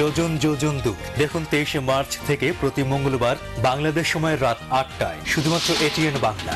যোজন যোজন দু দেখুন, তেইশে মার্চ থেকে প্রতি মঙ্গলবার বাংলাদেশ সময় রাত আটটায়, শুধুমাত্র এটিএন বাংলা।